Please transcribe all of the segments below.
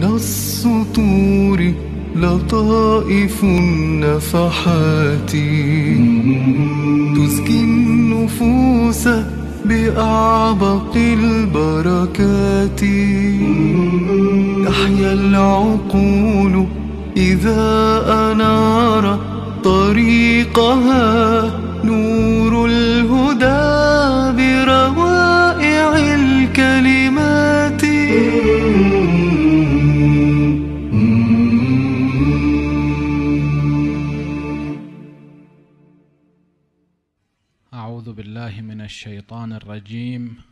من السطور لطائف النفحات. تزكي النفوس بأعبق البركات. تحيا العقول إذا أنار طريقها. بالله من الشيطان الرجيم.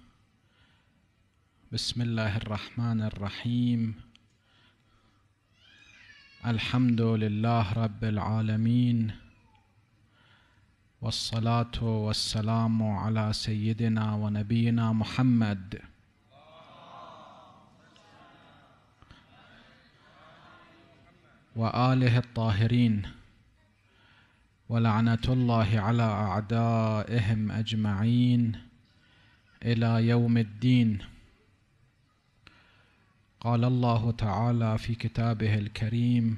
بسم الله الرحمن الرحيم. الحمد لله رب العالمين. والصلاة والسلام على سيدنا ونبينا محمد. وآله الطاهرين. ولعنة الله على أعدائهم أجمعين إلى يوم الدين. قال الله تعالى في كتابه الكريم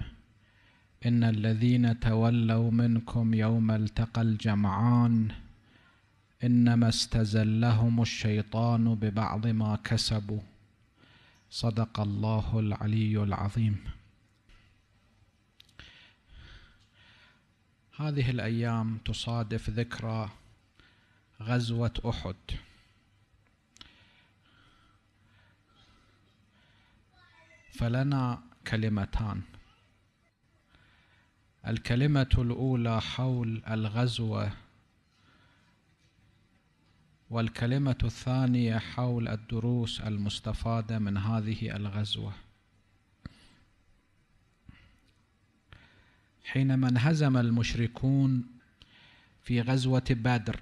إن الذين تولوا منكم يوم التقى الجمعان إنما استزلهم الشيطان ببعض ما كسبوا. صدق الله العلي العظيم. هذه الأيام تصادف ذكرى غزوة أحد. فلنا كلمتان. الكلمة الأولى حول الغزوة والكلمة الثانية حول الدروس المستفادة من هذه الغزوة. حينما انهزم المشركون في غزوة بدر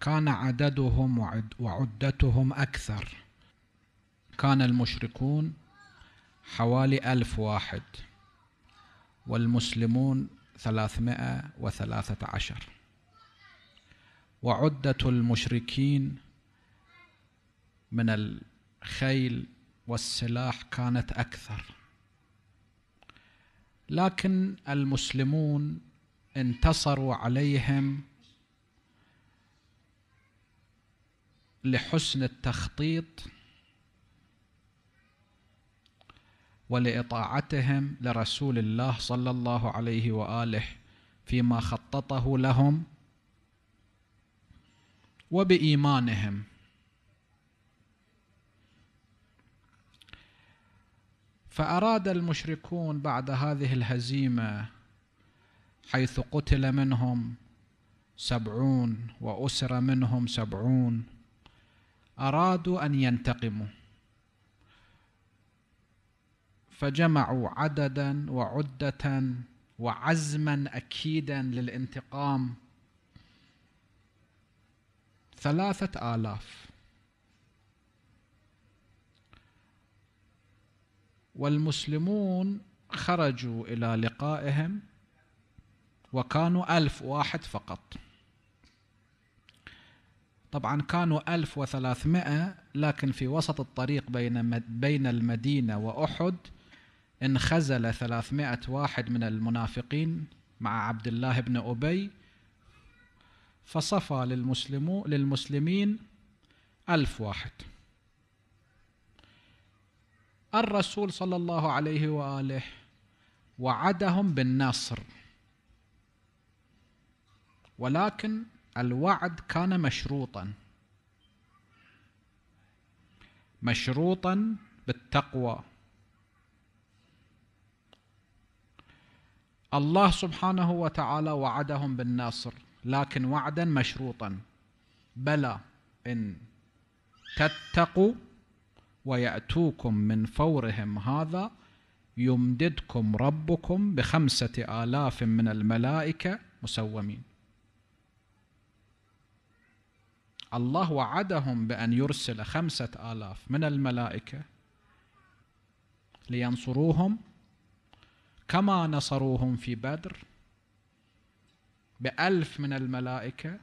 كان عددهم وعدتهم أكثر. كان المشركون حوالي ألف واحد والمسلمون ثلاثمائة وثلاثة عشر. وعدة المشركين من الخيل والسلاح كانت أكثر. لكن المسلمون انتصروا عليهم لحسن التخطيط ولإطاعتهم لرسول الله صلى الله عليه وآله فيما خططه لهم وبإيمانهم. فأراد المشركون بعد هذه الهزيمة حيث قتل منهم سبعون وأسر منهم سبعون أرادوا أن ينتقموا. فجمعوا عددا وعدة وعزما أكيدا للانتقام ثلاثة آلاف. والمسلمون خرجوا إلى لقائهم وكانوا ألف واحد فقط. طبعا كانوا ألف وثلاثمائة لكن في وسط الطريق بين بين المدينة وأحد انخزل ثلاثمائة واحد من المنافقين مع عبد الله بن أبي فصفى للمسلمين ألف واحد. الرسول صلى الله عليه وآله وعدهم بالنصر. ولكن الوعد كان مشروطا. مشروطا بالتقوى. الله سبحانه وتعالى وعدهم بالنصر لكن وعدا مشروطا. بلى إن تتقوا ويأتوكم من فورهم هذا يمددكم ربكم بخمسة آلاف من الملائكة مسومين. الله وعدهم بأن يرسل خمسة آلاف من الملائكة لينصروهم كما نصروهم في بدر بألف من الملائكة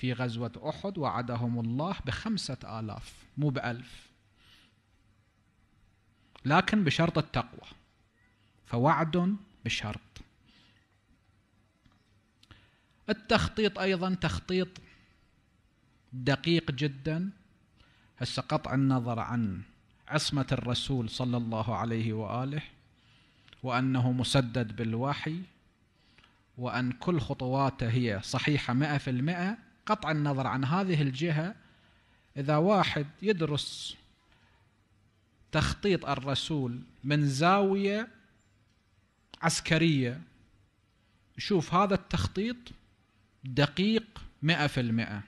في غزوة أحد وعدهم الله بخمسة آلاف مو بألف. لكن بشرط التقوى. فوعد بشرط. التخطيط أيضا تخطيط دقيق جدا. هسه قطع النظر عن عصمة الرسول صلى الله عليه وآله وأنه مسدد بالوحي وأن كل خطواته هي صحيحة مئة في المئة قطع النظر عن هذه الجهة إذا واحد يدرس تخطيط الرسول من زاوية عسكرية يشوف هذا التخطيط دقيق مئة في المئة.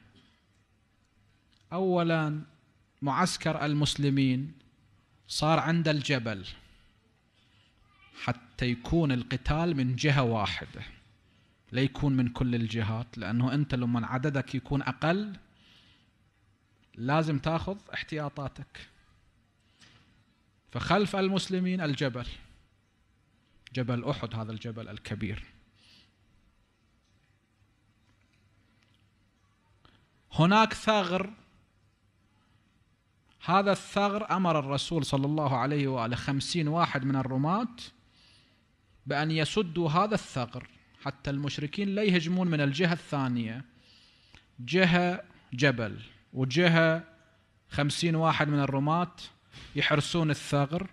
أولا معسكر المسلمين صار عند الجبل حتى يكون القتال من جهة واحدة. لا يكون من كل الجهات لأنه أنت لما عددك يكون أقل لازم تأخذ احتياطاتك. فخلف المسلمين الجبل جبل أحد هذا الجبل الكبير. هناك ثغر هذا الثغر أمر الرسول صلى الله عليه وآله خمسين واحد من الرماة بأن يسدوا هذا الثغر. حتى المشركين لا يهجمون من الجهة الثانية. جهة جبل وجهة خمسين واحد من الرماة يحرسون الثغر.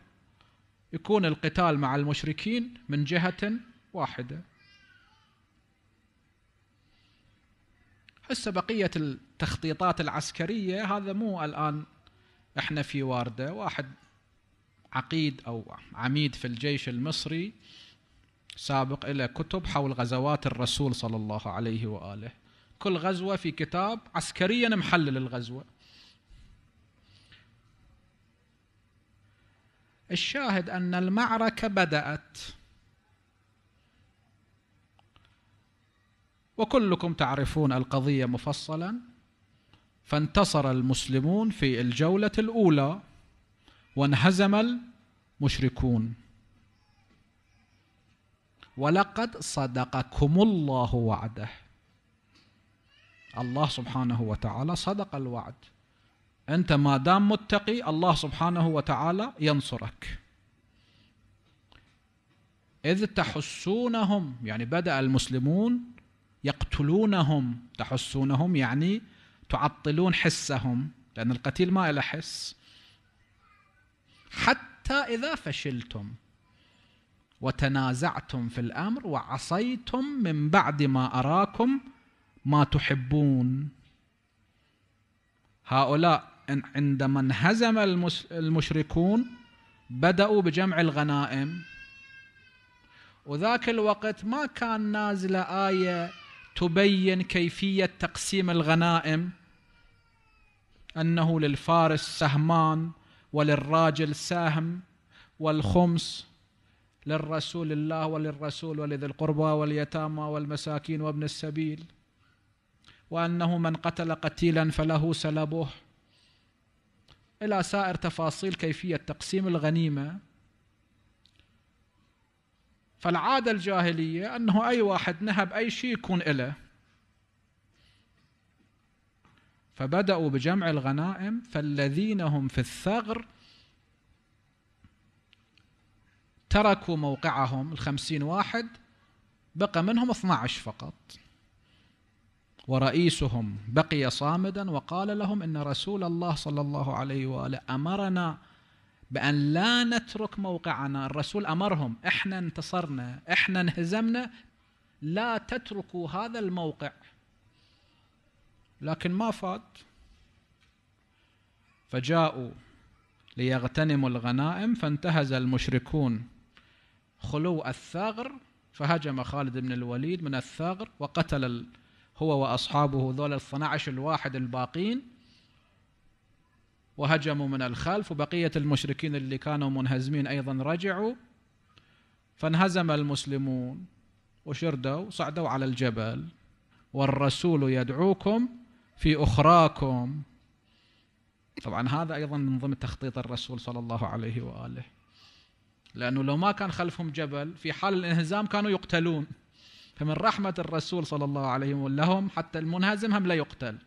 يكون القتال مع المشركين من جهة واحدة. هسه بقية التخطيطات العسكرية هذا مو الآن إحنا في واردة. واحد عقيد أو عميد في الجيش المصري سابق إلى كتب حول غزوات الرسول صلى الله عليه وآله. كل غزوة في كتاب عسكريا محلل الغزوة. الشاهد أن المعركة بدأت. وكلكم تعرفون القضية مفصلا. فانتصر المسلمون في الجولة الأولى وانهزم المشركون. ولقد صدقكم الله وعده. الله سبحانه وتعالى صدق الوعد. أنت ما دام متقي الله سبحانه وتعالى ينصرك. إذ تحسونهم يعني بدأ المسلمون يقتلونهم. تحسونهم يعني تعطلون حسهم لأن القتيل ما له حس. حتى إذا فشلتم وتنازعتم في الأمر وعصيتم من بعد ما أراكم ما تحبون. هؤلاء عندما انهزم المشركون بدأوا بجمع الغنائم. وذاك الوقت ما كان نازلة آية تبين كيفية تقسيم الغنائم. أنه للفارس سهمان وللراجل سهم والخمس للرسول الله وللرسول ولذي القربى واليتامى والمساكين وابن السبيل وأنه من قتل قتيلا فله سلبه. إلى سائر تفاصيل كيفية تقسيم الغنيمة. فالعادة الجاهلية أنه أي واحد نهب أي شيء يكون إله. فبدأوا بجمع الغنائم فالذين هم في الثغر تركوا موقعهم الخمسين واحد بقى منهم 12 فقط. ورئيسهم بقي صامدا وقال لهم إن رسول الله صلى الله عليه وآله أمرنا بأن لا نترك موقعنا. الرسول أمرهم إحنا انتصرنا إحنا انهزمنا لا تتركوا هذا الموقع. لكن ما فات. فجاءوا ليغتنموا الغنائم فانتهز المشركون. خلو الثغر فهجم خالد بن الوليد من الثغر وقتل هو وأصحابه ذول الثنى عشر الواحد الباقين وهجموا من الخلف وبقية المشركين اللي كانوا منهزمين أيضا رجعوا فانهزم المسلمون وشردوا صعدوا على الجبل. والرسول يدعوكم في أخراكم. طبعا هذا أيضا من ضمن تخطيط الرسول صلى الله عليه وآله. لأنه لو ما كان خلفهم جبل في حال الانهزام كانوا يقتلون. فمن رحمة الرسول صلى الله عليه وسلم لهم حتى المنهزم هم لا يقتل.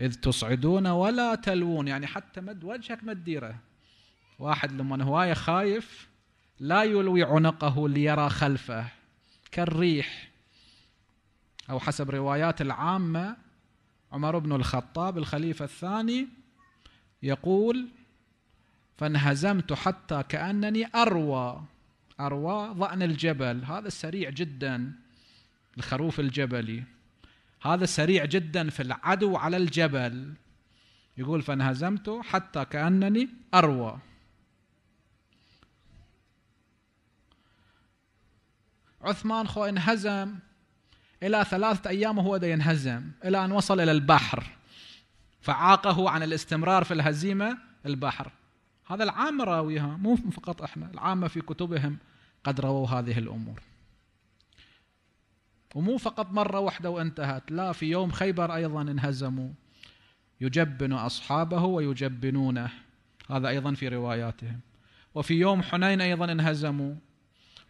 إذ تصعدون ولا تلوون يعني حتى مد وجهك ما تديره واحد لما هواية خايف لا يلوي عنقه ليرى خلفه كالريح. أو حسب روايات العامة عمر بن الخطاب الخليفة الثاني يقول فانهزمت حتى كأنني أروى أروى ضأن الجبل. هذا سريع جدا الخروف الجبلي. هذا سريع جدا في العدو على الجبل. يقول فانهزمت حتى كأنني أروى. عثمان خو انهزم. إلى ثلاثة أيام وهو ينهزم. إلى أن وصل إلى البحر. فعاقه عن الاستمرار في الهزيمة البحر. هذا العامة راويها مو فقط إحنا العامة في كتبهم قد رووا هذه الأمور. ومو فقط مرة واحدة وانتهت لا في يوم خيبر أيضا انهزموا. يجبن أصحابه ويجبنونه. هذا أيضا في رواياتهم. وفي يوم حنين أيضا انهزموا.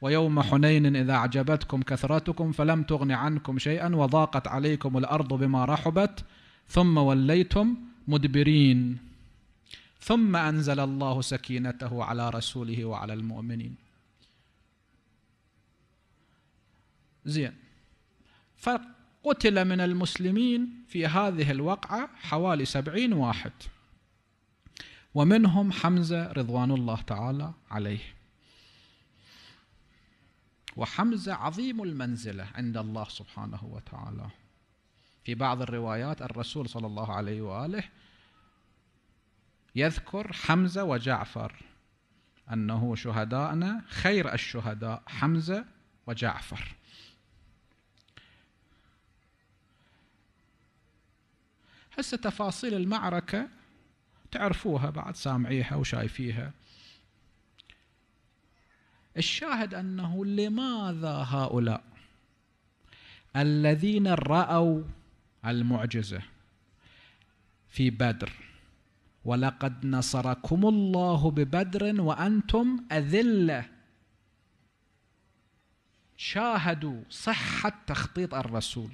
ويوم حنين إذا أعجبتكم كثرتكم فلم تغن عنكم شيئا وضاقت عليكم الأرض بما رحبت ثم وليتم مدبرين. ثم أنزل الله سكينته على رسوله وعلى المؤمنين. زين. فقتل من المسلمين في هذه الوقعة حوالي سبعين واحد. ومنهم حمزة رضوان الله تعالى عليه. وحمزة عظيم المنزلة عند الله سبحانه وتعالى. في بعض الروايات الرسول صلى الله عليه وآله يذكر حمزة وجعفر أنه شهداءنا خير الشهداء حمزة وجعفر. هسه تفاصيل المعركة تعرفوها بعد سامعيها وشايفيها. الشاهد أنه لماذا هؤلاء؟ الذين رأوا المعجزة في بدر. ولقد نصركم الله ببدر وأنتم أذلة. شاهدوا صحة تخطيط الرسول.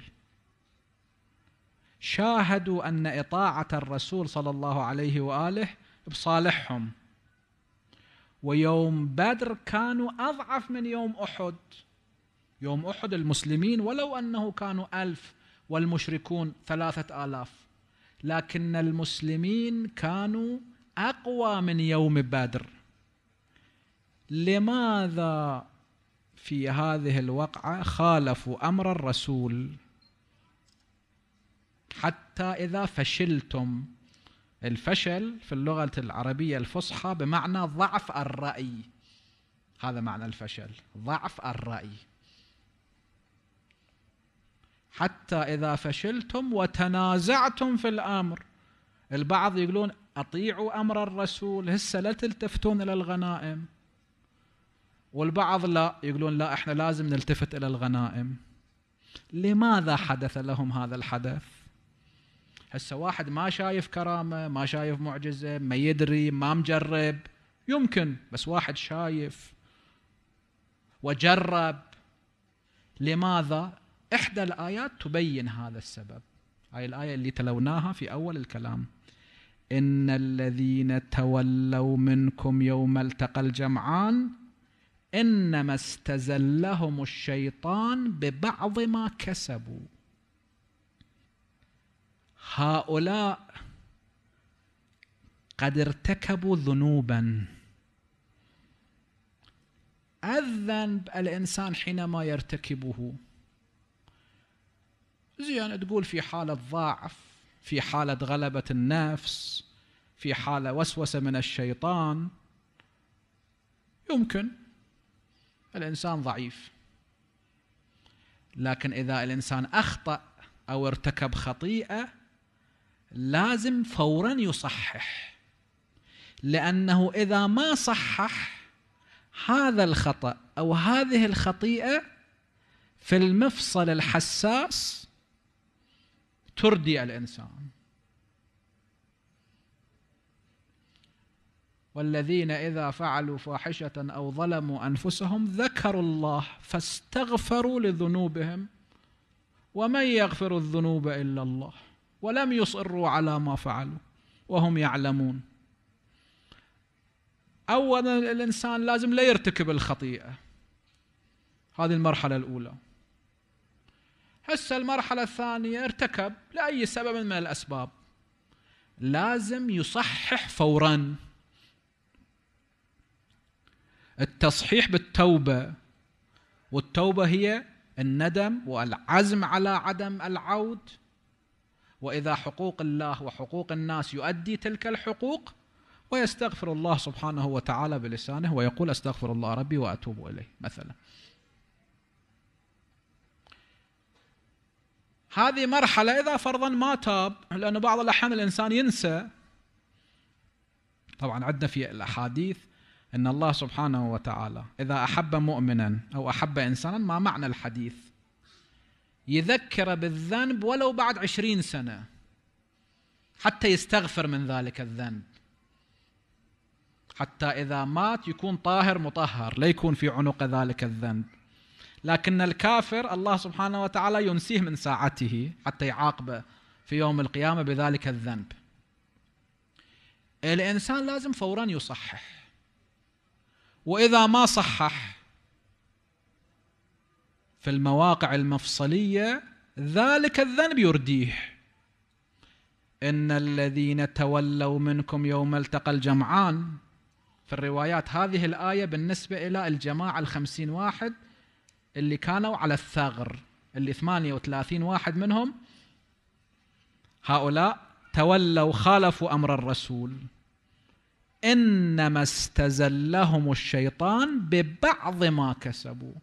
شاهدوا أن إطاعة الرسول صلى الله عليه وآله بصالحهم. ويوم بدر كانوا أضعف من يوم أحد. يوم أحد المسلمين ولو أنه كانوا ألف والمشركون ثلاثة آلاف. لكن المسلمين كانوا أقوى من يوم بدر. لماذا في هذه الوقعة خالفوا أمر الرسول؟ حتى إذا فشلتم الفشل في اللغة العربية الفصحى بمعنى ضعف الرأي. هذا معنى الفشل ضعف الرأي. حتى إذا فشلتم وتنازعتم في الأمر. البعض يقولون أطيعوا أمر الرسول هسه لا تلتفتون إلى الغنائم. والبعض لا يقولون لا إحنا لازم نلتفت إلى الغنائم. لماذا حدث لهم هذا الحدث؟ هسه واحد ما شايف كرامة ما شايف معجزة ما يدري ما مجرب. يمكن بس واحد شايف وجرب. لماذا إحدى الآيات تبين هذا السبب. هاي الآية اللي تلوناها في أول الكلام. إن الذين تولوا منكم يوم التقى الجمعان إنما استزلهم الشيطان ببعض ما كسبوا. هؤلاء قد ارتكبوا ذنوبا. الذنب الإنسان حينما يرتكبه. زين تقول في حالة ضعف في حالة غلبة النفس في حالة وسوسة من الشيطان. يمكن الإنسان ضعيف لكن إذا الإنسان أخطأ أو ارتكب خطيئة لازم فورا يصحح. لأنه إذا ما صحح هذا الخطأ أو هذه الخطيئة في المفصل الحساس تردي الإنسان. والذين إذا فعلوا فاحشة أو ظلموا أنفسهم ذكروا الله فاستغفروا لذنوبهم ومن يغفر الذنوب إلا الله ولم يصروا على ما فعلوا وهم يعلمون. أولا الإنسان لازم لا يرتكب الخطيئة. هذه المرحلة الأولى. هسه المرحلة الثانية ارتكب لأي سبب من الأسباب. لازم يصحح فورا. التصحيح بالتوبة والتوبة هي الندم والعزم على عدم العود. وإذا حقوق الله وحقوق الناس يؤدي تلك الحقوق ويستغفر الله سبحانه وتعالى بلسانه ويقول أستغفر الله ربي وأتوب إليه مثلا. هذه مرحلة إذا فرضا ما تاب لأنه بعض الأحيان الإنسان ينسى. طبعا عندنا في الأحاديث أن الله سبحانه وتعالى إذا أحب مؤمنا أو أحب إنسانا ما معنى الحديث؟ يذكر بالذنب ولو بعد عشرين سنة حتى يستغفر من ذلك الذنب. حتى إذا مات يكون طاهر مطهر لا يكون في عنق ذلك الذنب. لكن الكافر الله سبحانه وتعالى ينسيه من ساعته حتى يعاقبه في يوم القيامة بذلك الذنب. الإنسان لازم فورا يصحح. وإذا ما صحح في المواقع المفصلية ذلك الذنب يرديه. إن الذين تولوا منكم يوم التقى الجمعان في الروايات هذه الآية بالنسبة إلى الجماعة الخمسين واحد اللي كانوا على الثغر اللي 38 واحد منهم هؤلاء تولوا خالفوا أمر الرسول. إنما استزلهم الشيطان ببعض ما كسبوا.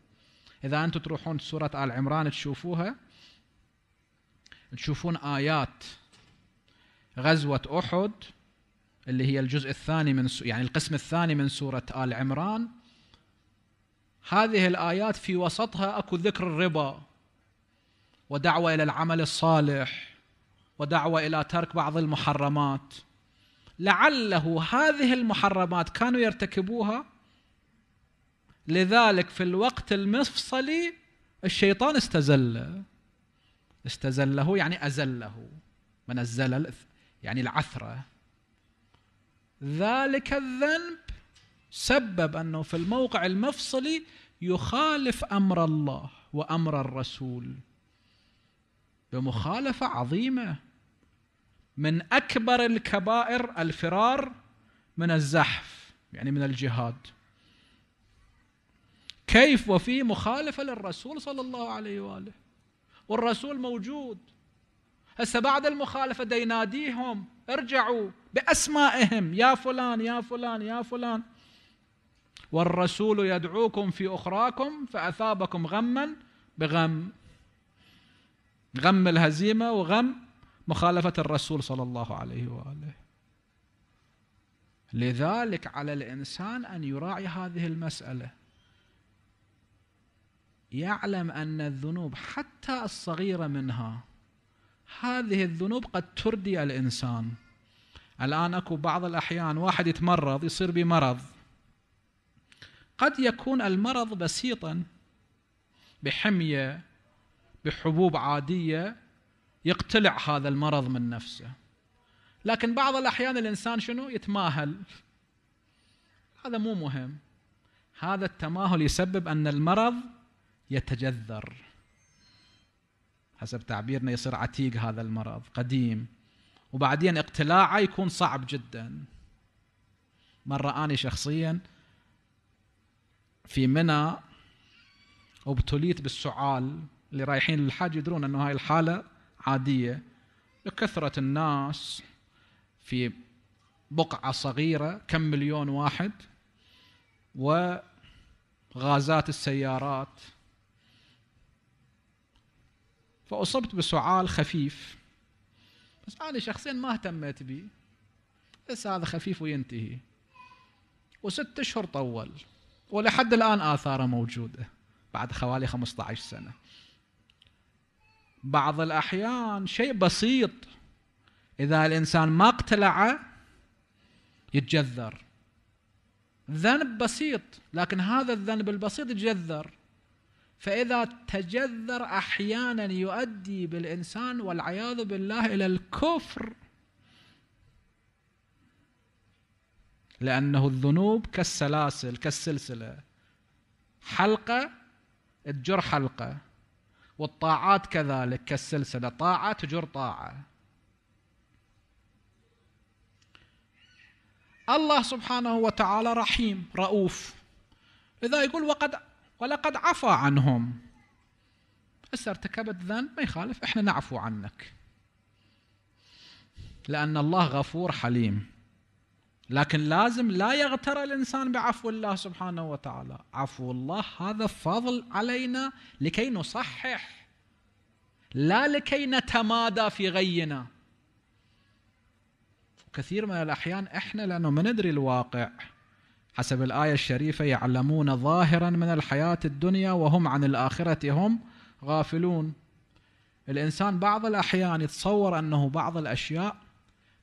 إذا أنتم تروحون سورة آل عمران تشوفوها تشوفون آيات غزوة أحد اللي هي الجزء الثاني من يعني القسم الثاني من سورة آل عمران. هذه الآيات في وسطها أكو ذكر الربا ودعوة إلى العمل الصالح ودعوة إلى ترك بعض المحرمات. لعله هذه المحرمات كانوا يرتكبوها. لذلك في الوقت المفصلي الشيطان استزل. استزله يعني أزله. من الزلل؟ يعني العثرة. ذلك الذنب سبب أنه في الموقع المفصلي يخالف أمر الله وأمر الرسول بمخالفة عظيمة. من أكبر الكبائر الفرار من الزحف يعني من الجهاد. كيف وفي مخالفة للرسول صلى الله عليه وآله؟ والرسول موجود. هسه بعد المخالفة دا يناديهم ارجعوا بأسمائهم. يا فلان يا فلان يا فلان. والرسول يدعوكم في أخراكم فأثابكم غما بغم غم الهزيمة وغم مخالفة الرسول صلى الله عليه وآله. لذلك على الإنسان أن يراعي هذه المسألة. يعلم أن الذنوب حتى الصغيرة منها هذه الذنوب قد تردي الإنسان. الآن أكو بعض الأحيان واحد يتمرض يصير بمرض. قد يكون المرض بسيطا بحمية بحبوب عادية يقتلع هذا المرض من نفسه. لكن بعض الأحيان الإنسان شنو؟ يتماهل. هذا مو مهم. هذا التماهل يسبب أن المرض يتجذر. حسب تعبيرنا يصير عتيق هذا المرض قديم. وبعدين اقتلاعه يكون صعب جدا. مرة أنا شخصيا في منى وابتليت بالسعال اللي رايحين للحاج يدرون إنه هاي الحالة عادية. لكثرة الناس في بقعة صغيرة كم مليون واحد وغازات السيارات. فأصبت بسعال خفيف. بس أنا شخصيا ما اهتميت به بس هذا خفيف وينتهي. وست أشهر طول. ولحد الآن آثاره موجودة بعد حوالي 15 سنة. بعض الأحيان شيء بسيط إذا الإنسان ما اقتلعه يتجذر. ذنب بسيط لكن هذا الذنب البسيط يتجذر. فإذا تجذر أحيانا يؤدي بالإنسان والعياذ بالله إلى الكفر لأنه الذنوب كالسلاسل كالسلسلة. حلقة تجر حلقة. والطاعات كذلك كالسلسلة. طاعة تجر طاعة. الله سبحانه وتعالى رحيم رؤوف. لذا يقول وقد ولقد عفى عنهم. هسه ارتكبت ذنب ما يخالف إحنا نعفو عنك. لأن الله غفور حليم. لكن لازم لا يغتر الإنسان بعفو الله سبحانه وتعالى. عفو الله هذا فضل علينا لكي نصحح لا لكي نتمادى في غينا. كثير من الأحيان إحنا لأنه ما ندري الواقع حسب الآية الشريفة يعلمون ظاهرا من الحياة الدنيا وهم عن الآخرة هم غافلون. الإنسان بعض الأحيان يتصور أنه بعض الأشياء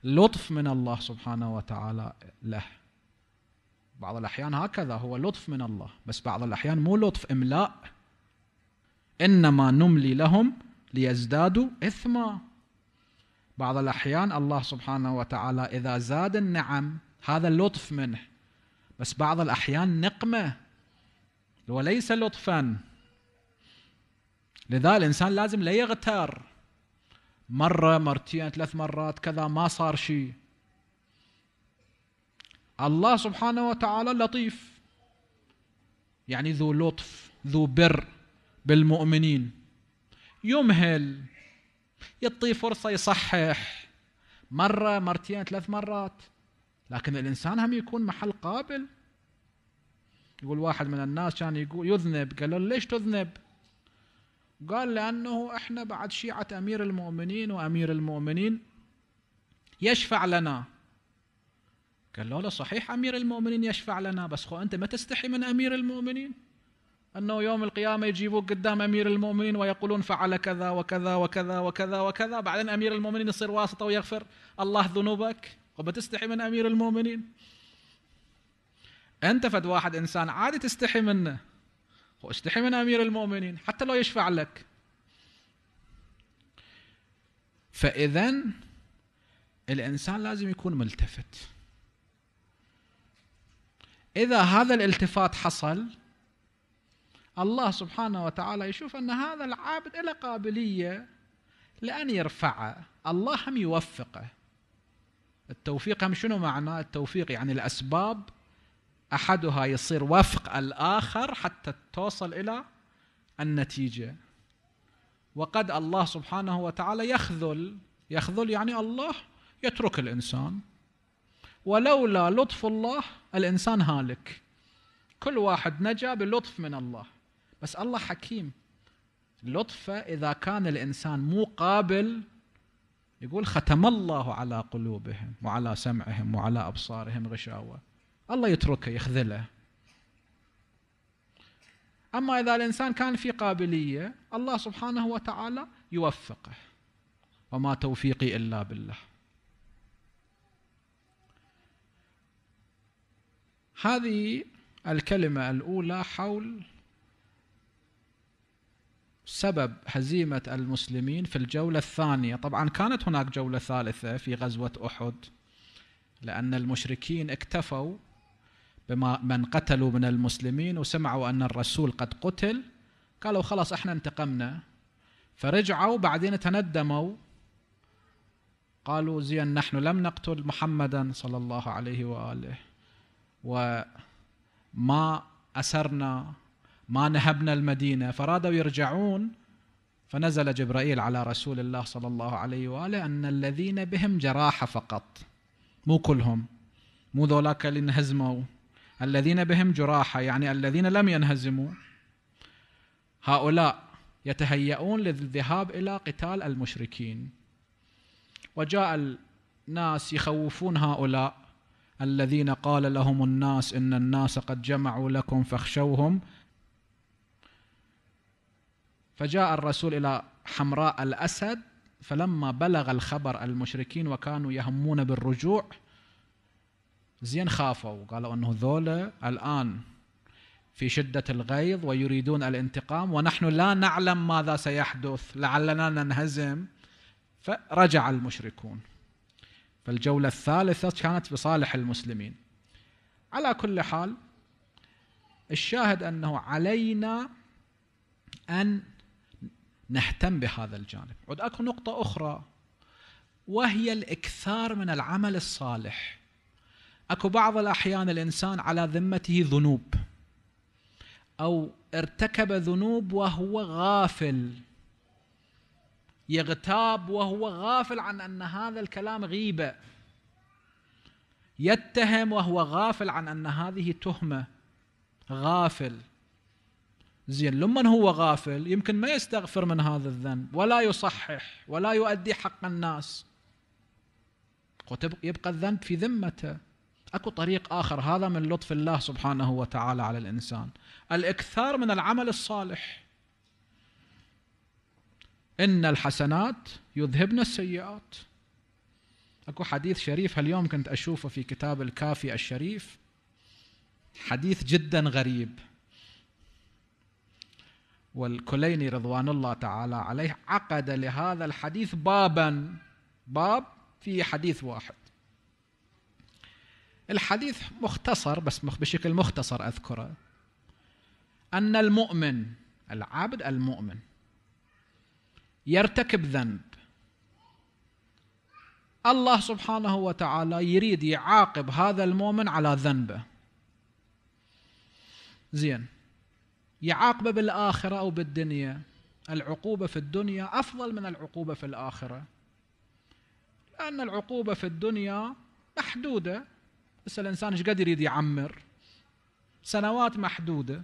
لطف من الله سبحانه وتعالى له. بعض الأحيان هكذا هو لطف من الله بس بعض الأحيان مو لطف إملاء. إنما نملي لهم ليزدادوا إثما. بعض الأحيان الله سبحانه وتعالى إذا زاد النعم هذا اللطف منه. بس بعض الأحيان نقمة. وليس لطفا لذا الإنسان لازم لا يغتر. مرة مرتين ثلاث مرات كذا ما صار شيء. الله سبحانه وتعالى لطيف. يعني ذو لطف ذو بر بالمؤمنين. يمهل يعطيه فرصة يصحح. مرة مرتين ثلاث مرات. لكن الإنسان هم يكون محل قابل. يقول واحد من الناس كان يقول يذنب. قال له ليش تذنب؟ قال لأنه إحنا بعد شيعة أمير المؤمنين وأمير المؤمنين يشفع لنا. قال له لا صحيح أمير المؤمنين يشفع لنا بس خو أنت ما تستحي من أمير المؤمنين؟ أنه يوم القيامة يجيبوك قدام أمير المؤمنين ويقولون فعل كذا وكذا وكذا وكذا وكذا بعدين أمير المؤمنين يصير واسطة ويغفر الله ذنوبك. وبتستحي من أمير المؤمنين؟ أنت فد واحد إنسان عادي تستحي منه. واستحي من أمير المؤمنين حتى لو يشفع لك. فاذا الإنسان لازم يكون ملتفت. إذا هذا الالتفات حصل الله سبحانه وتعالى يشوف أن هذا العابد له قابلية لأن يرفعه الله هم يوفقه. التوفيق هم شنو معناه التوفيق يعني الأسباب أحدها يصير وفق الآخر حتى توصل إلى النتيجة. وقد الله سبحانه وتعالى يخذل يخذل يعني الله يترك الإنسان. ولولا لطف الله الإنسان هالك. كل واحد نجا بلطف من الله. بس الله حكيم. لطفه إذا كان الإنسان مو قابل يقول ختم الله على قلوبهم وعلى سمعهم وعلى أبصارهم غشاوة. الله يتركه يخذله. أما إذا الإنسان كان في قابلية الله سبحانه وتعالى يوفقه. وما توفيقي إلا بالله. هذه الكلمة الأولى حول سبب هزيمة المسلمين في الجولة الثانية. طبعا كانت هناك جولة ثالثة في غزوة أحد لأن المشركين اكتفوا بما من قتلوا من المسلمين وسمعوا أن الرسول قد قتل قالوا خلاص إحنا انتقمنا. فرجعوا بعدين تندموا قالوا زين نحن لم نقتل محمدا صلى الله عليه وآله. وما أسرنا ما نهبنا المدينة. فرادوا يرجعون فنزل جبرائيل على رسول الله صلى الله عليه وآله أن الذين بهم جراحة فقط. مو كلهم مو ذولاك اللي انهزموا. الذين بهم جراحة يعني الذين لم ينهزموا هؤلاء يتهيئون للذهاب إلى قتال المشركين. وجاء الناس يخوفون هؤلاء الذين قال لهم الناس إن الناس قد جمعوا لكم فاخشوهم. فجاء الرسول إلى حمراء الأسد فلما بلغ الخبر المشركين وكانوا يهمون بالرجوع زين خافوا قالوا أنه ذولا الآن في شدة الغيظ ويريدون الانتقام ونحن لا نعلم ماذا سيحدث لعلنا ننهزم. فرجع المشركون. فالجولة الثالثة كانت بصالح المسلمين. على كل حال الشاهد أنه علينا أن نهتم بهذا الجانب. عد أكو نقطة أخرى. وهي الإكثار من العمل الصالح. أكو بعض الأحيان الإنسان على ذمته ذنوب. أو ارتكب ذنوب وهو غافل. يغتاب وهو غافل عن أن هذا الكلام غيبة. يتهم وهو غافل عن أن هذه تهمة. غافل. زين لما هو غافل؟ يمكن ما يستغفر من هذا الذنب ولا يصحح ولا يؤدي حق الناس. يبقى الذنب في ذمته. أكو طريق آخر هذا من لطف الله سبحانه وتعالى على الإنسان. الإكثار من العمل الصالح. إن الحسنات يذهبن السيئات. أكو حديث شريف هاليوم كنت أشوفه في كتاب الكافي الشريف. حديث جدا غريب. والكليني رضوان الله تعالى عليه عقد لهذا الحديث بابا. باب في حديث واحد. الحديث مختصر بس بشكل مختصر أذكره. أن المؤمن العبد المؤمن يرتكب ذنب. الله سبحانه وتعالى يريد يعاقب هذا المؤمن على ذنبه. زين. يعاقبه بالآخرة أو بالدنيا. العقوبة في الدنيا أفضل من العقوبة في الآخرة. لأن العقوبة في الدنيا محدودة. بس الإنسان إيش قد يريد يعمر؟ سنوات محدودة.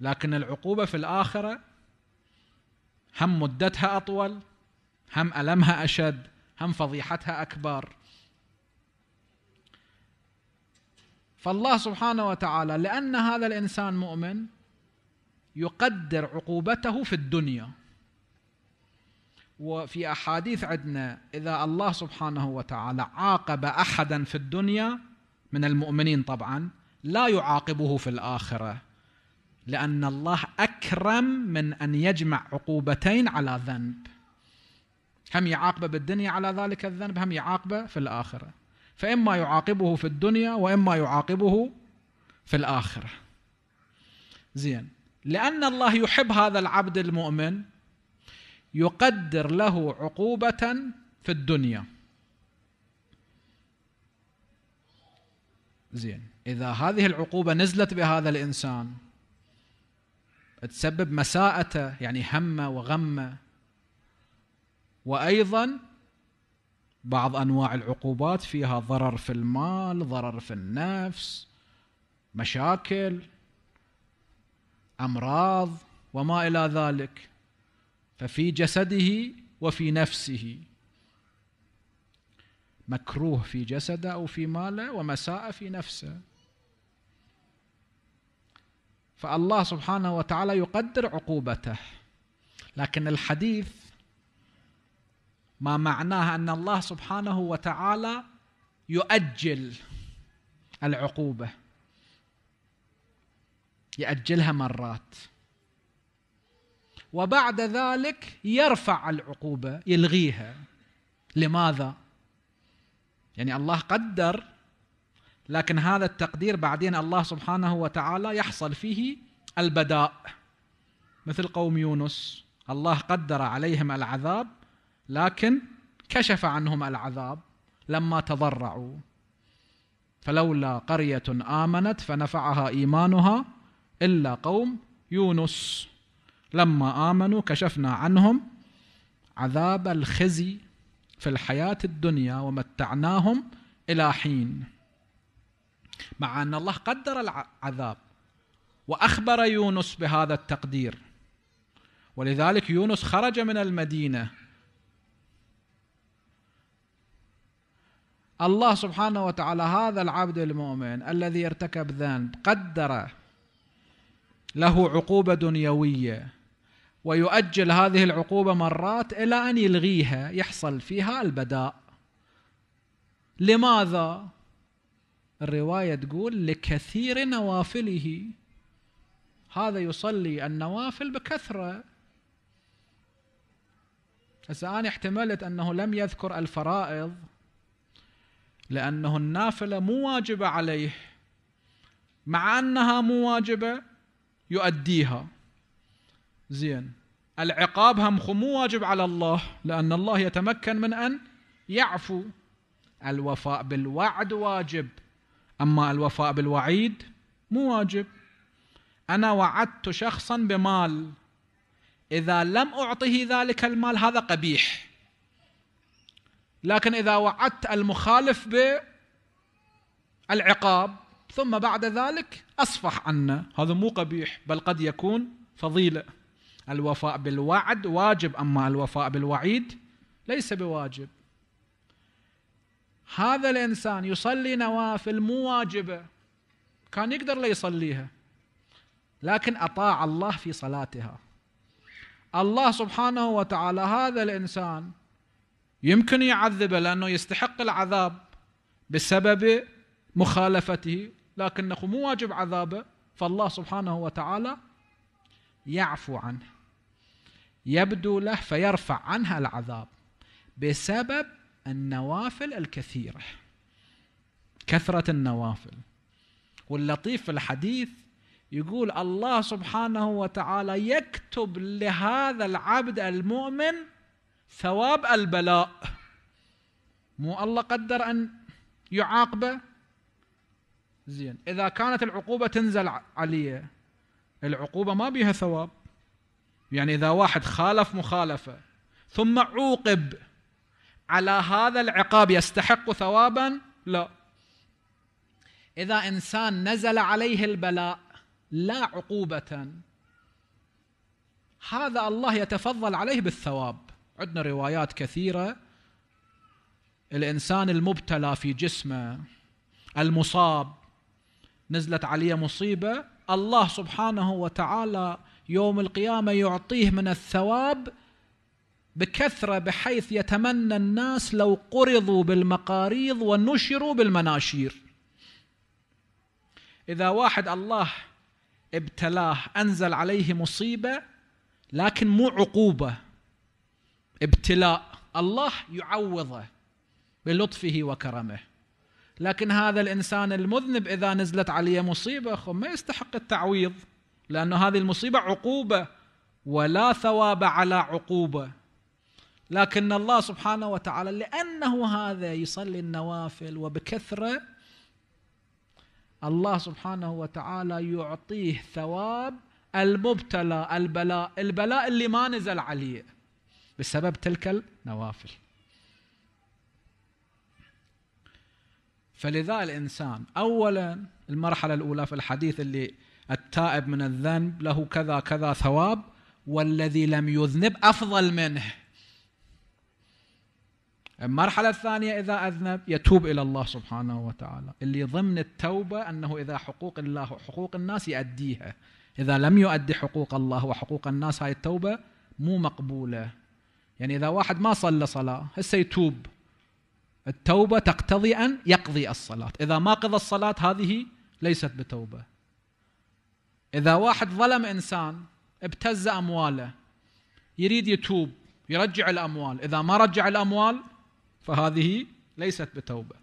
لكن العقوبة في الآخرة هم مدتها أطول هم ألمها أشد هم فضيحتها أكبر. فالله سبحانه وتعالى لأن هذا الإنسان مؤمن يقدر عقوبته في الدنيا. وفي أحاديث عندنا إذا الله سبحانه وتعالى عاقب أحدا في الدنيا من المؤمنين طبعا لا يعاقبه في الآخرة لأن الله أكرم من أن يجمع عقوبتين على ذنب. هم يعاقبه بالدنيا على ذلك الذنب هم يعاقبه في الآخرة. فإما يعاقبه في الدنيا وإما يعاقبه في الآخرة. زين. لأن الله يحب هذا العبد المؤمن يقدر له عقوبة في الدنيا. زين. إذا هذه العقوبة نزلت بهذا الإنسان تسبب مساءته يعني همه وغمه. وأيضا بعض أنواع العقوبات فيها ضرر في المال ضرر في النفس مشاكل أمراض وما إلى ذلك. ففي جسده وفي نفسه. مكروه في جسده أو في ماله ومساء في نفسه. فالله سبحانه وتعالى يقدر عقوبته. لكن الحديث ما معناه أن الله سبحانه وتعالى يؤجل العقوبة. ياجلها مرات. وبعد ذلك يرفع العقوبة يلغيها. لماذا؟ يعني الله قدر لكن هذا التقدير بعدين الله سبحانه وتعالى يحصل فيه البداء. مثل قوم يونس الله قدر عليهم العذاب لكن كشف عنهم العذاب لما تضرعوا. فلولا قرية آمنت فنفعها إيمانها إلا قوم يونس. لما آمنوا كشفنا عنهم عذاب الخزي في الحياة الدنيا ومتعناهم إلى حين. مع أن الله قدر العذاب وأخبر يونس بهذا التقدير. ولذلك يونس خرج من المدينة. الله سبحانه وتعالى هذا العبد المؤمن الذي ارتكب ذنب قدر له عقوبة دنيوية. ويؤجل هذه العقوبة مرات إلى أن يلغيها يحصل فيها البداء. لماذا؟ الرواية تقول لكثير نوافله. هذا يصلي النوافل بكثرة. هسه أنا احتملت أنه لم يذكر الفرائض لأنه النافلة مو واجبة عليه. مع أنها مو واجبة يؤديها. زين. العقاب هم مو واجب على الله لأن الله يتمكن من أن يعفو. الوفاء بالوعد واجب أما الوفاء بالوعيد مو واجب. أنا وعدت شخصا بمال إذا لم أعطه ذلك المال هذا قبيح. لكن إذا وعدت المخالف بالعقاب ثم بعد ذلك أصفح عنه. هذا مو قبيح بل قد يكون فضيلة. الوفاء بالوعد واجب أما الوفاء بالوعيد ليس بواجب. هذا الإنسان يصلي نوافل مو واجبة. كان يقدر لا يصليها لكن أطاع الله في صلاتها. الله سبحانه وتعالى هذا الإنسان يمكن يعذبه لأنه يستحق العذاب بسبب مخالفته لكنه مو واجب عذابه. فالله سبحانه وتعالى يعفو عنه. يبدو له فيرفع عنها العذاب بسبب النوافل الكثيرة. كثرة النوافل. واللطيف في الحديث يقول الله سبحانه وتعالى يكتب لهذا العبد المؤمن ثواب البلاء. مو الله قدر أن يعاقبه؟ زين. إذا كانت العقوبة تنزل عليه العقوبة ما بيها ثواب. يعني إذا واحد خالف مخالفة ثم عوقب على هذا العقاب يستحق ثوابا؟ لا. إذا إنسان نزل عليه البلاء لا عقوبة هذا الله يتفضل عليه بالثواب. عندنا روايات كثيرة. الإنسان المبتلى في جسمه المصاب نزلت عليه مصيبة الله سبحانه وتعالى يوم القيامة يعطيه من الثواب بكثرة بحيث يتمنى الناس لو قرضوا بالمقاريض ونشروا بالمناشير. إذا واحد الله ابتلاه أنزل عليه مصيبة لكن مو عقوبة ابتلاء الله يعوضه بلطفه وكرمه. لكن هذا الإنسان المذنب إذا نزلت عليه مصيبة ما يستحق التعويض. لأن هذه المصيبة عقوبة ولا ثواب على عقوبة. لكن الله سبحانه وتعالى لأنه هذا يصلي النوافل وبكثرة الله سبحانه وتعالى يعطيه ثواب المبتلى البلاء البلاء اللي ما نزل عليه بسبب تلك النوافل. فلذا الإنسان أولا المرحلة الأولى في الحديث اللي التائب من الذنب له كذا كذا ثواب والذي لم يذنب أفضل منه. المرحلة الثانية إذا أذنب يتوب إلى الله سبحانه وتعالى. اللي ضمن التوبة أنه إذا حقوق الله وحقوق الناس يؤديها. إذا لم يؤدي حقوق الله وحقوق الناس هاي التوبة مو مقبولة. يعني إذا واحد ما صلى صلاة هسه يتوب. التوبة تقتضي أن يقضي الصلاة. إذا ما قضى الصلاة هذه ليست بتوبة. إذا واحد ظلم إنسان ابتز أمواله يريد يتوب يرجع الأموال. إذا ما رجع الأموال فهذه ليست بتوبة.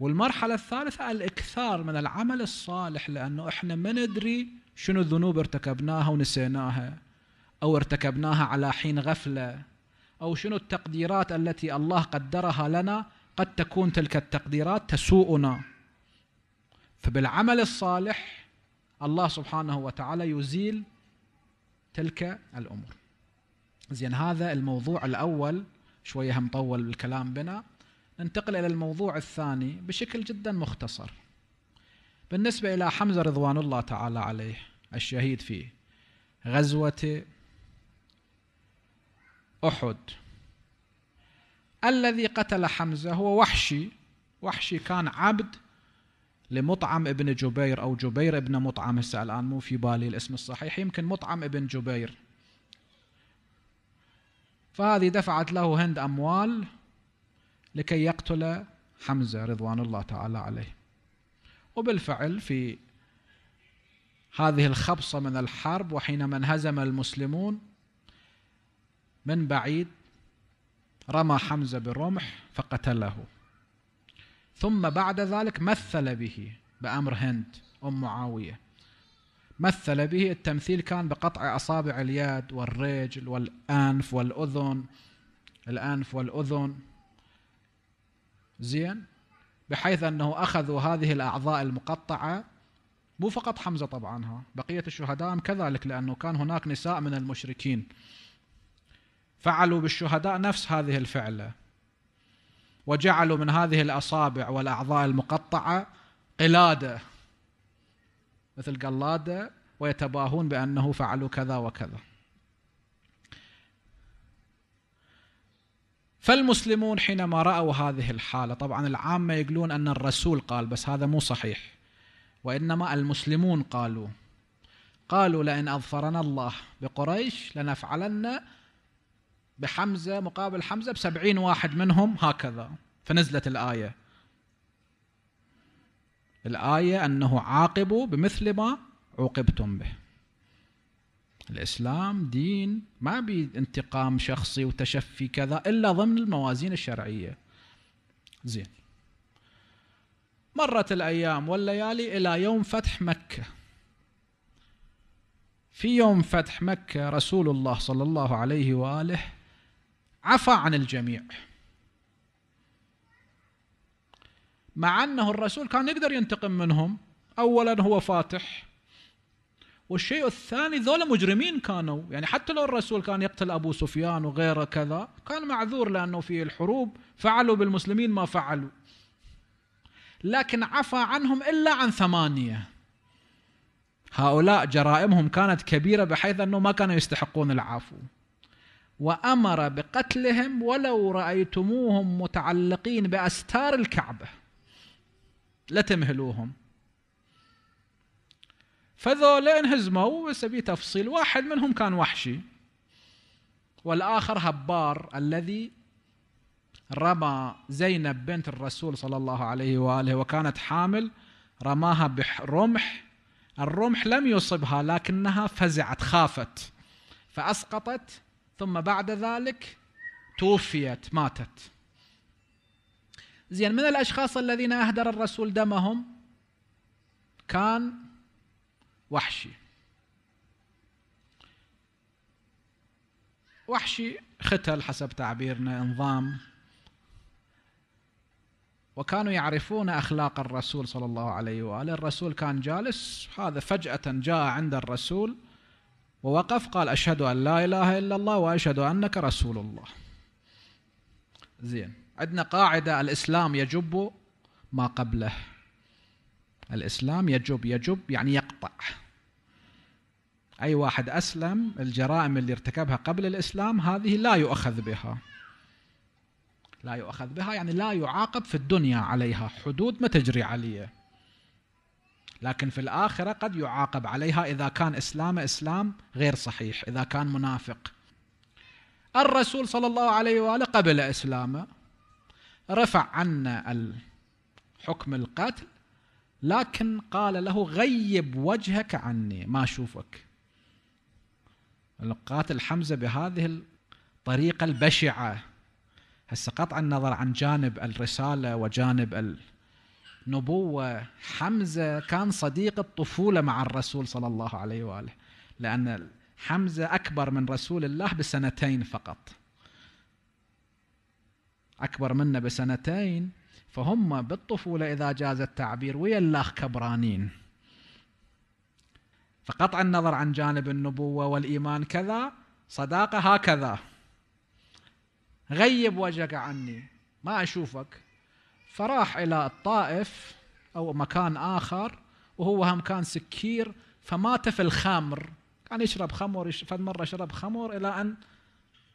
والمرحلة الثالثة الإكثار من العمل الصالح لأنه إحنا ما ندري شنو الذنوب ارتكبناها ونسيناها أو ارتكبناها على حين غفلة أو شنو التقديرات التي الله قدرها لنا قد تكون تلك التقديرات تسوءنا. فبالعمل الصالح الله سبحانه وتعالى يزيل تلك الأمور. زين هذا الموضوع الأول شوية مطول الكلام بنا. ننتقل إلى الموضوع الثاني بشكل جدا مختصر. بالنسبة إلى حمزة رضوان الله تعالى عليه الشهيد في غزوة أحد. الذي قتل حمزة هو وحشي وحشي كان عبد لمطعم ابن جبير أو جبير ابن مطعم. هسه الآن مو في بالي الاسم الصحيح يمكن مطعم ابن جبير. فهذه دفعت له هند أموال لكي يقتل حمزة رضوان الله تعالى عليه. وبالفعل في هذه الخبصة من الحرب وحينما انهزم المسلمون من بعيد رمى حمزة برمح فقتله. ثم بعد ذلك مثل به بأمر هند أم معاوية. مثل به التمثيل كان بقطع أصابع اليد والرجل والأنف والأذن. الأنف والأذن. زين؟ بحيث أنه أخذوا هذه الأعضاء المقطعة. مو فقط حمزة طبعا ها. بقية الشهداء كذلك؟ لأنه كان هناك نساء من المشركين. فعلوا بالشهداء نفس هذه الفعلة. وجعلوا من هذه الأصابع والأعضاء المقطعة قلادة مثل قلادة ويتباهون بأنه فعلوا كذا وكذا. فالمسلمون حينما رأوا هذه الحالة طبعا العامة يقولون أن الرسول قال بس هذا مو صحيح. وإنما المسلمون قالوا قالوا لئن أظفرنا الله بقريش لنفعلن بحمزة مقابل حمزة بسبعين واحد منهم هكذا فنزلت الآية. الآية أنه عاقبوا بمثل ما عوقبتم به. الإسلام دين ما بانتقام شخصي وتشفي كذا إلا ضمن الموازين الشرعية. زين. مرت الأيام والليالي إلى يوم فتح مكة. في يوم فتح مكة رسول الله صلى الله عليه وآله عفى عن الجميع. مع أنه الرسول كان يقدر ينتقم منهم. أولا هو فاتح. والشيء الثاني ذولا مجرمين كانوا. يعني حتى لو الرسول كان يقتل أبو سفيان وغيره كذا كان معذور لأنه في الحروب. فعلوا بالمسلمين ما فعلوا. لكن عفى عنهم إلا عن ثمانية. هؤلاء جرائمهم كانت كبيرة بحيث أنه ما كانوا يستحقون العفو. وأمر بقتلهم ولو رأيتموهم متعلقين بأستار الكعبة. لا تمهلوهم. فذول انهزموا بس في تفصيل واحد منهم كان وحشي. والآخر هبار الذي رمى زينب بنت الرسول صلى الله عليه وآله وكانت حامل رماها برمح الرمح لم يصبها لكنها فزعت خافت فأسقطت. ثم بعد ذلك توفيت ماتت. زين من الأشخاص الذين أهدر الرسول دمهم؟ كان وحشي. وحشي ختل حسب تعبيرنا نظام وكانوا يعرفون أخلاق الرسول صلى الله عليه وآله. الرسول كان جالس هذا فجأة جاء عند الرسول ووقف قال أشهد أن لا إله إلا الله وأشهد أنك رسول الله. زين. عندنا قاعدة الإسلام يجب ما قبله. الإسلام يجب يجب يعني يقطع. أي واحد أسلم الجرائم اللي ارتكبها قبل الإسلام هذه لا يؤخذ بها. لا يؤخذ بها يعني لا يعاقب في الدنيا عليها حدود ما تجري عليه. لكن في الآخرة قد يعاقب عليها إذا كان إسلامه إسلام غير صحيح إذا كان منافق. الرسول صلى الله عليه وآله قبل إسلامه رفع عنا حكم القتل لكن قال له غيب وجهك عني ما أشوفك. القاتل حمزة بهذه الطريقة البشعة. هسه قطع النظر عن جانب الرسالة وجانب النبوة حمزة كان صديق الطفولة مع الرسول صلى الله عليه وآله لأن حمزة أكبر من رسول الله بسنتين فقط. أكبر منا بسنتين فهم بالطفولة إذا جاز التعبير ويا الله كبرانين. فقطع النظر عن جانب النبوة والإيمان كذا صداقة هكذا. غيب وجهك عني ما أشوفك. فراح إلى الطائف أو مكان آخر وهو هم كان سكير فمات في الخمر. كان يشرب خمر فد مرة شرب خمر إلى أن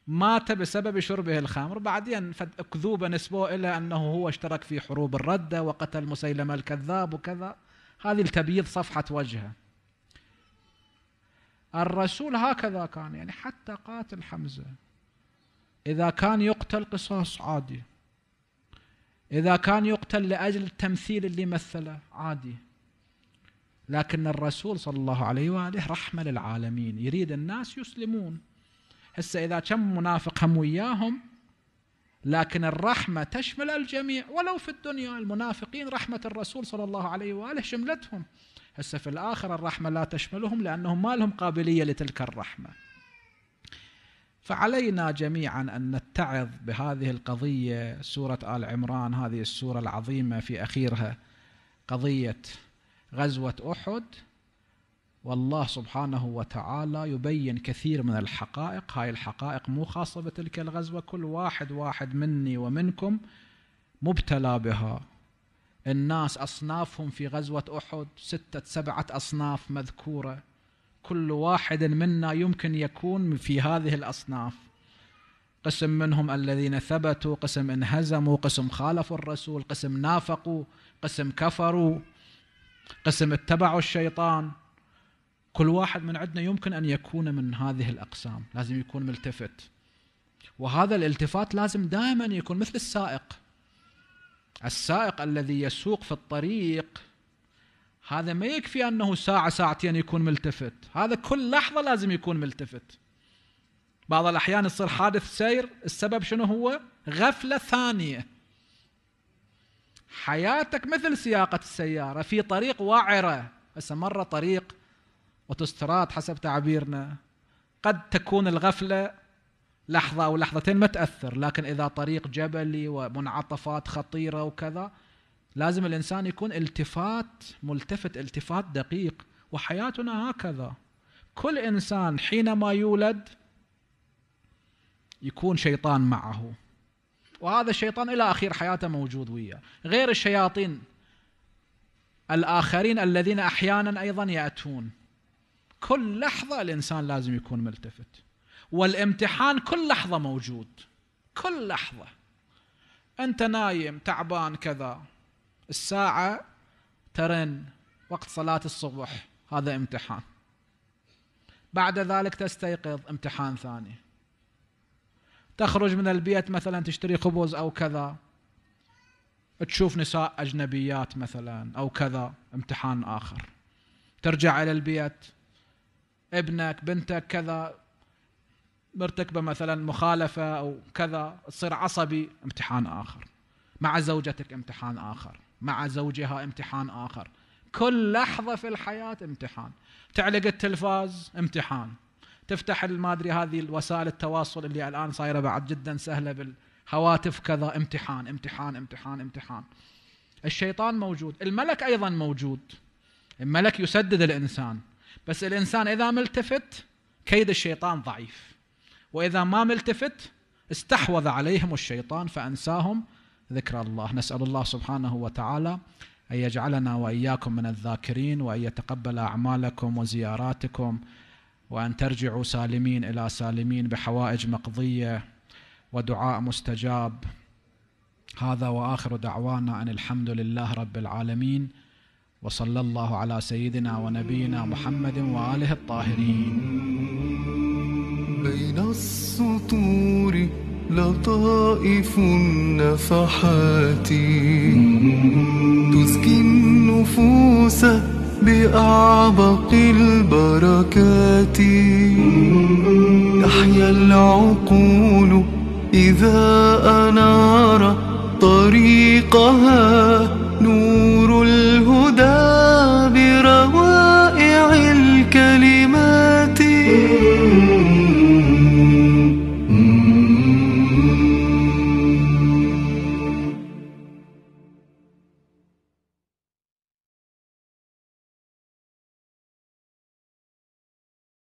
مات بسبب شربه الخمر. بعدين كذوبة نسبوه إلى أنه هو اشترك في حروب الردة وقتل مسيلمة الكذاب وكذا. هذه التبييض صفحة وجهه. الرسول هكذا كان يعني حتى قاتل حمزة. إذا كان يقتل قصاص عادي. إذا كان يقتل لأجل التمثيل اللي مثله عادي. لكن الرسول صلى الله عليه وآله رحمة للعالمين يريد الناس يسلمون. هسه إذا كم منافق هم وياهم لكن الرحمة تشمل الجميع ولو في الدنيا. المنافقين رحمة الرسول صلى الله عليه وآله شملتهم. هسه في الآخرة الرحمة لا تشملهم لأنهم ما لهم قابلية لتلك الرحمة. فعلينا جميعا أن نتعظ بهذه القضية سورة آل عمران هذه السورة العظيمة في أخيرها قضية غزوة أحد. والله سبحانه وتعالى يبين كثير من الحقائق. هاي الحقائق مو خاصة بتلك الغزوة كل واحد واحد مني ومنكم مبتلى بها. الناس أصنافهم في غزوة أحد ستة سبعة أصناف مذكورة. كل واحد منا يمكن يكون في هذه الأصناف. قسم منهم الذين ثبتوا قسم انهزموا قسم خالفوا الرسول قسم نافقوا قسم كفروا قسم اتبعوا الشيطان. كل واحد من عندنا يمكن أن يكون من هذه الأقسام لازم يكون ملتفت. وهذا الالتفات لازم دائما يكون مثل السائق. السائق الذي يسوق في الطريق هذا ما يكفي أنه ساعة ساعتين يكون ملتفت. هذا كل لحظة لازم يكون ملتفت. بعض الأحيان يصير حادث سير السبب شنو هو؟ غفلة ثانية. حياتك مثل سياقة السيارة في طريق وعره هسه مره طريق أوتوستراد حسب تعبيرنا. قد تكون الغفلة لحظة أو لحظتين ما تأثر لكن إذا طريق جبلي ومنعطفات خطيرة وكذا لازم الإنسان يكون التفات ملتفت التفات دقيق. وحياتنا هكذا. كل إنسان حينما يولد يكون شيطان معه. وهذا الشيطان إلى اخير حياته موجود وياه. غير الشياطين الآخرين الذين أحيانا أيضا يأتون. كل لحظة الإنسان لازم يكون ملتفت. والامتحان كل لحظة موجود. كل لحظة. أنت نايم تعبان كذا. الساعة ترن وقت صلاة الصبح. هذا امتحان. بعد ذلك تستيقظ امتحان ثاني. تخرج من البيت مثلا تشتري خبز أو كذا. تشوف نساء أجنبيات مثلا أو كذا. امتحان آخر. ترجع إلى البيت. ابنك بنتك كذا. مرتكبة مثلا مخالفة أو كذا. تصير عصبي. امتحان آخر. مع زوجتك امتحان آخر. مع زوجها امتحان آخر. كل لحظة في الحياة امتحان. تعلق التلفاز امتحان. تفتح ما أدري هذه الوسائل التواصل اللي الآن صايرة بعد جدا سهلة بالهواتف كذا امتحان امتحان امتحان امتحان. الشيطان موجود. الملك أيضا موجود. الملك يسدد الإنسان. بس الإنسان إذا ملتفت كيد الشيطان ضعيف. وإذا ما ملتفت استحوذ عليهم الشيطان فأنساهم ذكر الله. نسأل الله سبحانه وتعالى أن يجعلنا وإياكم من الذاكرين وأن يتقبل أعمالكم وزياراتكم وأن ترجعوا سالمين إلى سالمين بحوائج مقضية ودعاء مستجاب. هذا وآخر دعوانا أن الحمد لله رب العالمين وصلى الله على سيدنا ونبينا محمد وآله الطاهرين. بين السطور لطائف النفحات. تزكي النفوس بأعبق البركات. تحيا العقول إذا أنار طريقها